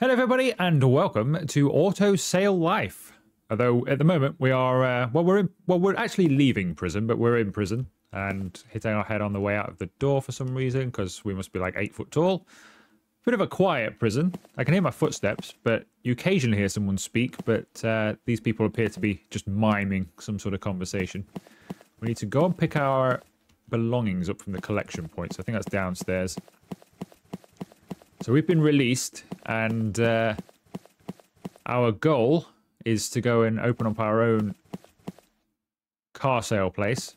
Hello, everybody, and welcome to Auto Sale Life. Although at the moment we are, uh, well, we're in, well, we're actually leaving prison, but we're in prison and hitting our head on the way out of the door for some reason because we must be like eight foot tall. Bit of a quiet prison. I can hear my footsteps, but you occasionally hear someone speak. But uh, these people appear to be just miming some sort of conversation. We need to go and pick our belongings up from the collection points. I think that's downstairs. So we've been released, and uh, our goal is to go and open up our own car sale place.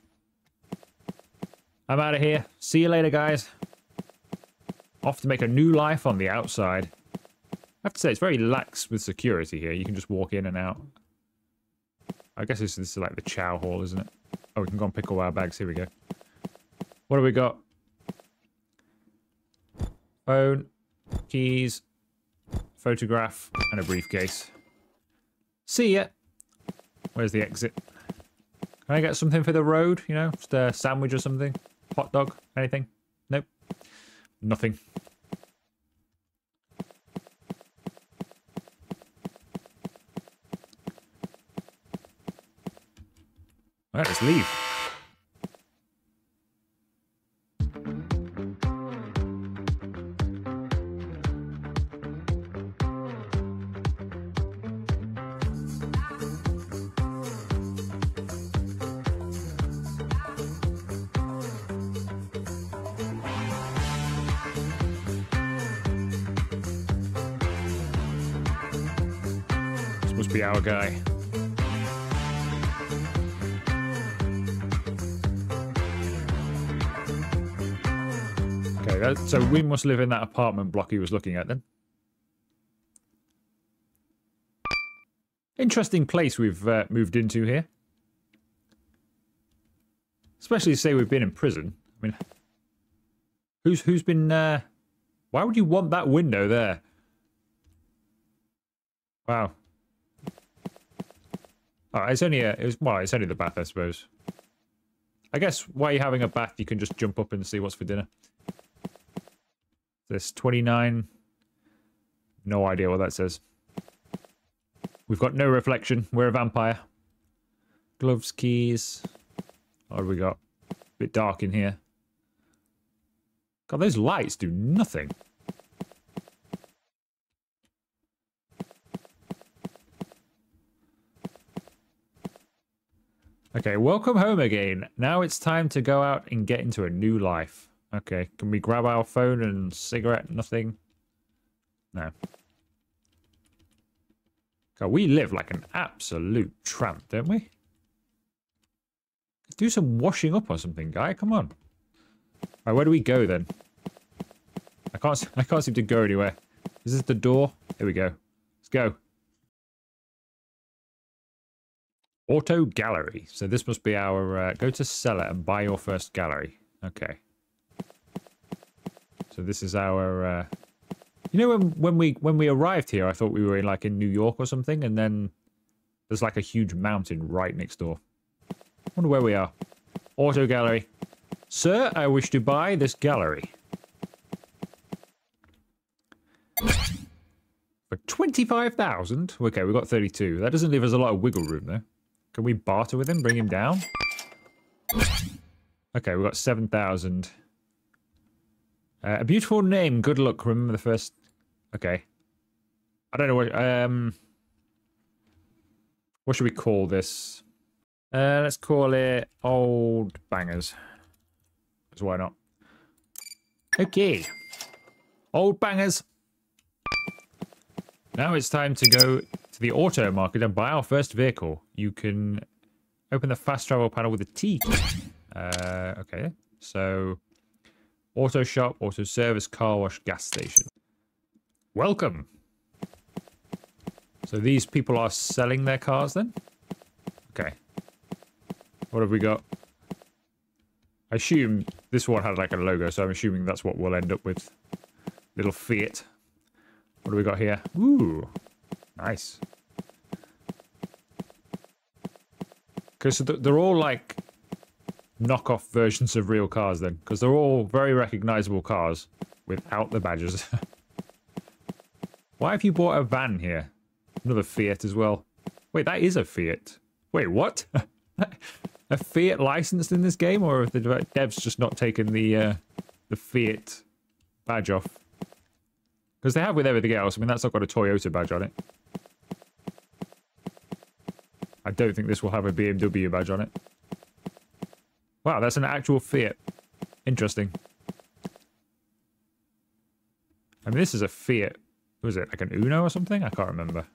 I'm out of here. See you later, guys. Off to make a new life on the outside. I have to say, it's very lax with security here. You can just walk in and out. I guess this, this is like the chow hall, isn't it? Oh, we can go and pick all our bags. Here we go. What do we got? Phone keys, photograph, and a briefcase. See ya. Where's the exit? Can I get something for the road? You know, just a sandwich or something? Hot dog? Anything? Nope. Nothing. Right, let's leave. This must be our guy. Okay, that, so we must live in that apartment block he was looking at then. Interesting place we've uh, moved into here. Especially say we've been in prison. I mean, who's who's been? Uh, why would you want that window there? Wow. Oh, it's only a, it was, well, it's only the bath, I suppose. I guess while you're having a bath, you can just jump up and see what's for dinner. This 29. No idea what that says. We've got no reflection. We're a vampire. Gloves, keys. What have we got? A bit dark in here. God, those lights do nothing. Okay, welcome home again. Now it's time to go out and get into a new life. Okay, can we grab our phone and cigarette? Nothing? No. God, we live like an absolute tramp, don't we? Do some washing up or something, guy. Come on. Right, where do we go then? I can't. I can't seem to go anywhere. Is this the door? Here we go. Let's go. Auto gallery. So this must be our. Uh, go to seller and buy your first gallery. Okay. So this is our. Uh, you know when when we when we arrived here, I thought we were in like in New York or something, and then there's like a huge mountain right next door. Wonder where we are. Auto gallery. Sir, I wish to buy this gallery. For 25,000? Okay, we've got 32. That doesn't leave us a lot of wiggle room, though. Can we barter with him? Bring him down? Okay, we've got 7,000. Uh, a beautiful name. Good luck. Remember the first... Okay. I don't know what... Um, what should we call this? Uh, let's call it Old Bangers. Because why not? Okay. Old Bangers. Now it's time to go the auto market and buy our first vehicle. You can open the fast travel panel with a T. Uh, okay, so auto shop, auto service, car wash, gas station. Welcome. So these people are selling their cars then? Okay. What have we got? I assume this one had like a logo, so I'm assuming that's what we'll end up with. Little Fiat. What do we got here? Ooh, nice. Because so they're all like knockoff versions of real cars then. Because they're all very recognizable cars without the badges. Why have you bought a van here? Another Fiat as well. Wait, that is a Fiat. Wait, what? a Fiat licensed in this game, or have the devs just not taken the uh, the Fiat badge off? Because they have with everything else. I mean, that's not got a Toyota badge on it. I don't think this will have a BMW badge on it. Wow, that's an actual Fiat. Interesting. I mean, this is a Fiat. Was it like an Uno or something? I can't remember.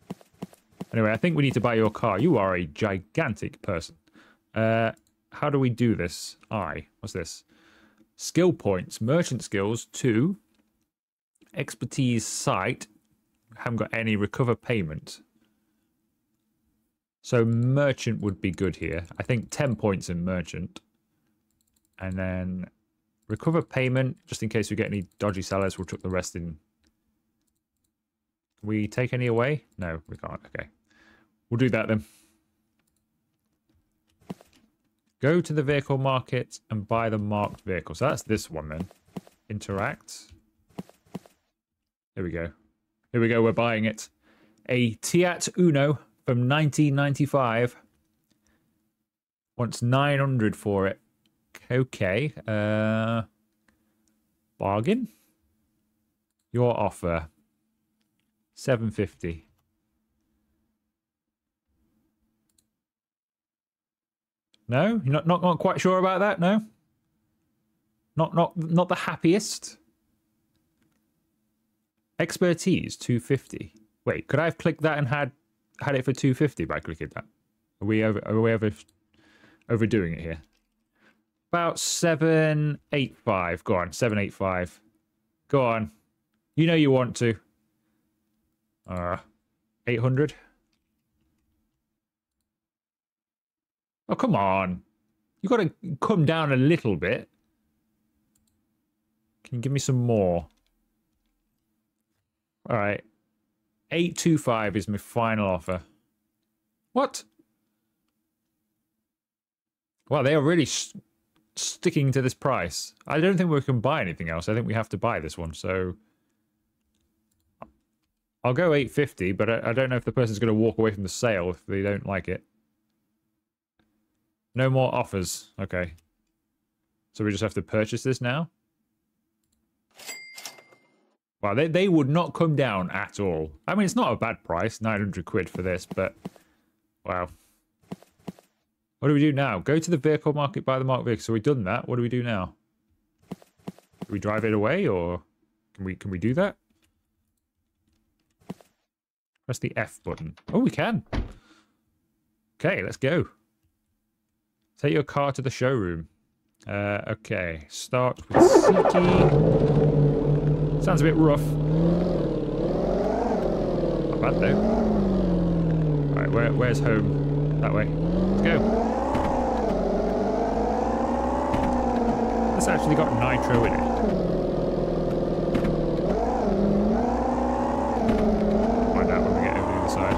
Anyway, I think we need to buy your car. You are a gigantic person. Uh, how do we do this? I. What's this? Skill points. Merchant skills. Two. Expertise site. Haven't got any. Recover payment. So merchant would be good here. I think 10 points in merchant. And then recover payment, just in case we get any dodgy sellers, we'll chuck the rest in. We take any away? No, we can't. Okay. We'll do that then. Go to the vehicle market and buy the marked vehicle. So that's this one then. Interact. Here we go. Here we go. We're buying it. A Tiat Uno from 1995. Wants 900 for it. Okay. Uh, bargain. Your offer. 750. No, you're not, not not quite sure about that. No, not not not the happiest. Expertise two fifty. Wait, could I have clicked that and had had it for two fifty by clicking that? Are we over? Are we over overdoing it here? About seven eight five. Go on, seven eight five. Go on. You know you want to. Uh, eight hundred. Oh, come on. you got to come down a little bit. Can you give me some more? All right. 825 is my final offer. What? Well, they are really sticking to this price. I don't think we can buy anything else. I think we have to buy this one. So I'll go 850, but I, I don't know if the person's going to walk away from the sale if they don't like it. No more offers. Okay. So we just have to purchase this now? Wow, they, they would not come down at all. I mean, it's not a bad price, 900 quid for this, but... Wow. What do we do now? Go to the vehicle market, buy the marked vehicle. So we've done that. What do we do now? Do we drive it away, or... Can we, can we do that? Press the F button. Oh, we can. Okay, let's go. Take your car to the showroom. Uh, okay, start with. Sounds a bit rough. Not bad though. Right, where, where's home? That way. Let's go. This actually got nitro in it. Find out when we get over the other side.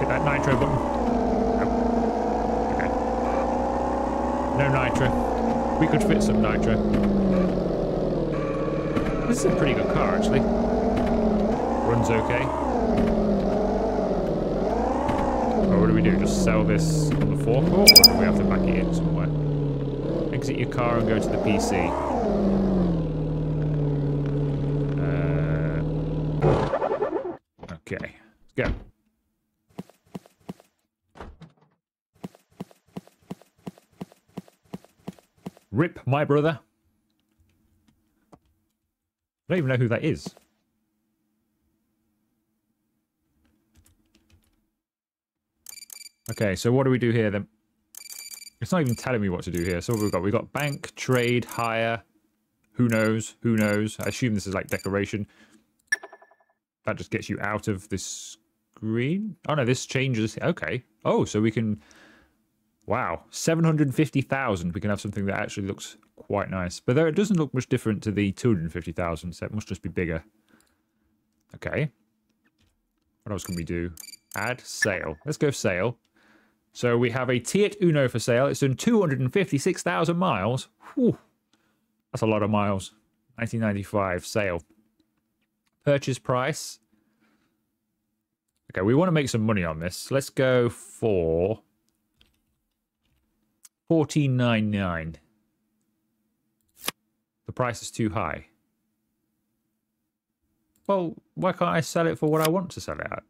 hit that nitro button. No nitro. We could fit some nitro. This is a pretty good car, actually. Runs okay. what do we do? Just sell this on the forecourt, or do we have to back it in somewhere? Exit your car and go to the PC. Uh, okay, let's go. Rip, my brother. I don't even know who that is. Okay, so what do we do here then? It's not even telling me what to do here. So what we've got? We've got bank, trade, hire. Who knows? Who knows? I assume this is like decoration. That just gets you out of this screen. Oh no, this changes. Okay. Oh, so we can Wow, 750,000. We can have something that actually looks quite nice. But there, it doesn't look much different to the 250,000, so it must just be bigger. Okay. What else can we do? Add sale. Let's go sale. So we have a Tiat Uno for sale. It's done 256,000 miles. Whew. That's a lot of miles. 1995 sale. purchase price. Okay, we want to make some money on this. Let's go for fourteen nine nine. The price is too high. Well, why can't I sell it for what I want to sell it at?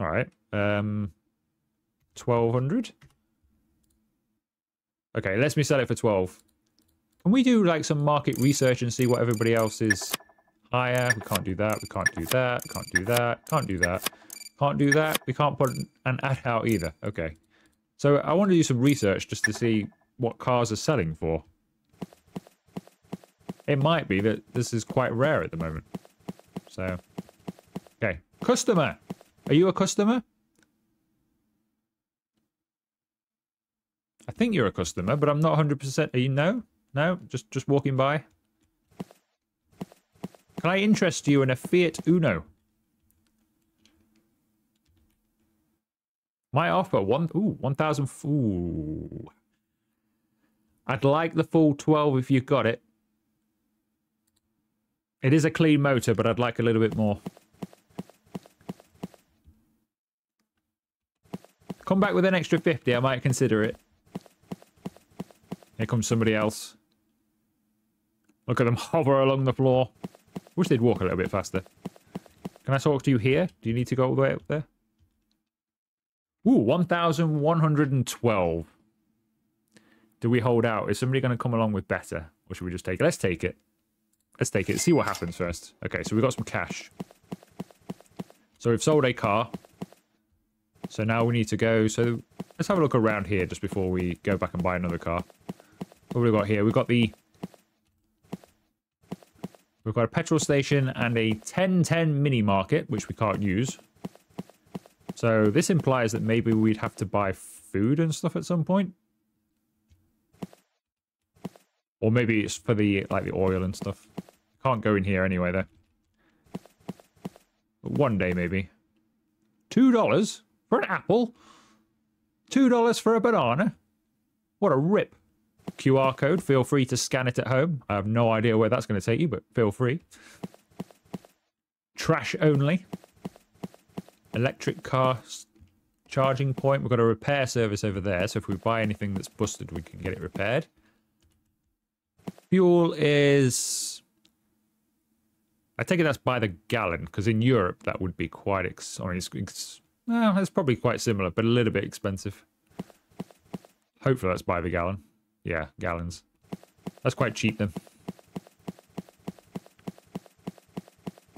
All right. Um, 1200. Okay, let me sell it for 12. Can we do like some market research and see what everybody else is higher? We can't do that. We can't do that. Can't do that. Can't do that. Can't do that. We can't put an ad out either. Okay. So I want to do some research just to see what cars are selling for. It might be that this is quite rare at the moment. So, okay. Customer. Are you a customer? I think you're a customer, but I'm not 100%. Are you? No? No? Just, just walking by? Can I interest you in a Fiat Uno? My offer, one, ooh, 1,000, ooh. I'd like the full 12 if you've got it. It is a clean motor, but I'd like a little bit more. Come back with an extra 50, I might consider it. Here comes somebody else. Look at them hover along the floor. Wish they'd walk a little bit faster. Can I talk to you here? Do you need to go all the way up there? Ooh, 1,112. Do we hold out? Is somebody going to come along with better? Or should we just take it? Let's take it. Let's take it. See what happens first. Okay, so we've got some cash. So we've sold a car. So now we need to go. So let's have a look around here just before we go back and buy another car. What have we got here? We've got the... We've got a petrol station and a 1010 mini market, which we can't use. So this implies that maybe we'd have to buy food and stuff at some point. Or maybe it's for the like the oil and stuff. Can't go in here anyway, though. But one day, maybe. Two dollars for an apple? Two dollars for a banana? What a rip. QR code, feel free to scan it at home. I have no idea where that's going to take you, but feel free. Trash only. Electric car charging point. We've got a repair service over there, so if we buy anything that's busted, we can get it repaired. Fuel is I take it that's by the gallon, because in Europe that would be quite ex. I mean, it's, it's, well, it's probably quite similar, but a little bit expensive. Hopefully that's by the gallon. Yeah, gallons. That's quite cheap then.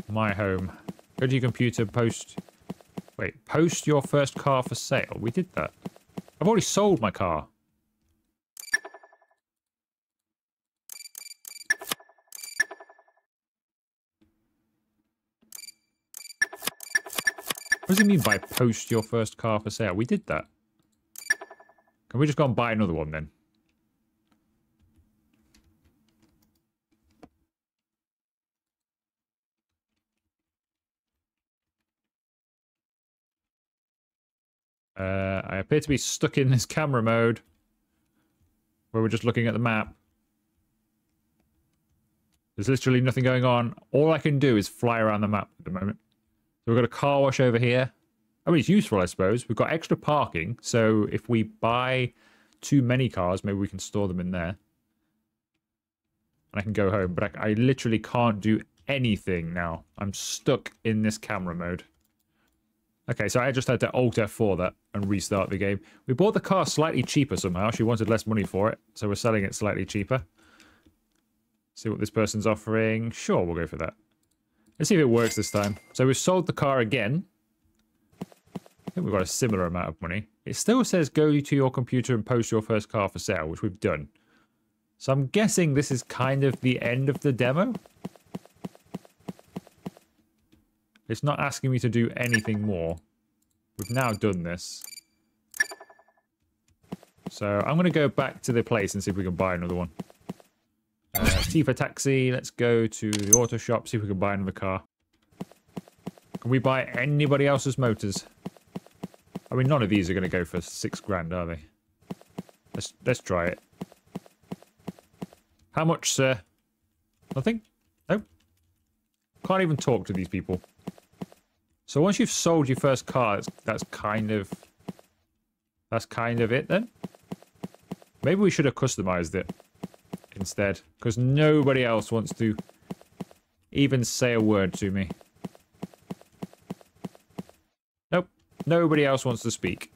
My home. Go to your computer, post... Wait, post your first car for sale. We did that. I've already sold my car. What does he mean by post your first car for sale? We did that. Can we just go and buy another one then? Uh, I appear to be stuck in this camera mode where we're just looking at the map. There's literally nothing going on. All I can do is fly around the map at the moment. So we've got a car wash over here. I mean, it's useful, I suppose. We've got extra parking, so if we buy too many cars, maybe we can store them in there. And I can go home, but I, I literally can't do anything now. I'm stuck in this camera mode. Okay, so I just had to Alt F4 that and restart the game. We bought the car slightly cheaper somehow. She wanted less money for it, so we're selling it slightly cheaper. See what this person's offering. Sure, we'll go for that. Let's see if it works this time. So we've sold the car again. I think we've got a similar amount of money. It still says go to your computer and post your first car for sale, which we've done. So I'm guessing this is kind of the end of the demo. It's not asking me to do anything more. We've now done this. So I'm going to go back to the place and see if we can buy another one. Uh, T for taxi. Let's go to the auto shop, see if we can buy another car. Can we buy anybody else's motors? I mean, none of these are going to go for six grand, are they? Let's let's try it. How much, sir? Nothing? Nope. Can't even talk to these people. So once you've sold your first car, that's, kind of... That's kind of it then? Maybe we should have customized it instead. Because nobody else wants to even say a word to me. Nope. Nobody else wants to speak.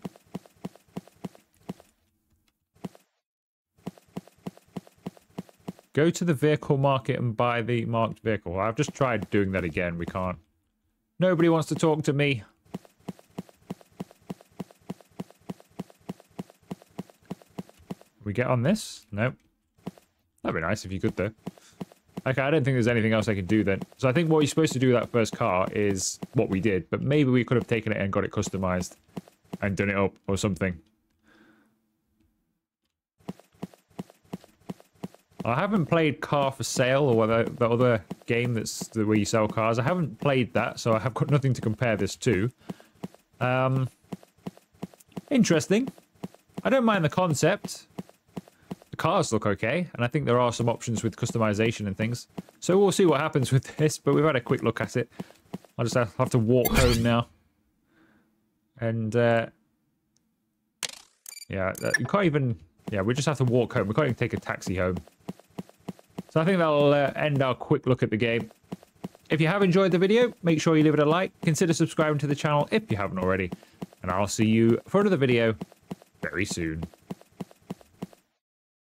Go to the vehicle market and buy the marked vehicle. I've just tried doing that again. We can't. Nobody wants to talk to me. We get on this? Nope. That'd be nice if you could, though. Okay, I don't think there's anything else I can do then. So I think what you're supposed to do with that first car is what we did, but maybe we could have taken it and got it customized and done it up or something. I haven't played Car for Sale or the, the other game that's the, where you sell cars. I haven't played that, so I have got nothing to compare this to. Um, interesting. I don't mind the concept. The cars look okay, and I think there are some options with customization and things. So we'll see what happens with this, but we've had a quick look at it. I'll just have to walk home now. And, uh, yeah, uh, you can't even... Yeah, we just have to walk home. We can't even take a taxi home. So I think that'll uh, end our quick look at the game. If you have enjoyed the video, make sure you leave it a like. Consider subscribing to the channel if you haven't already. And I'll see you for another video very soon.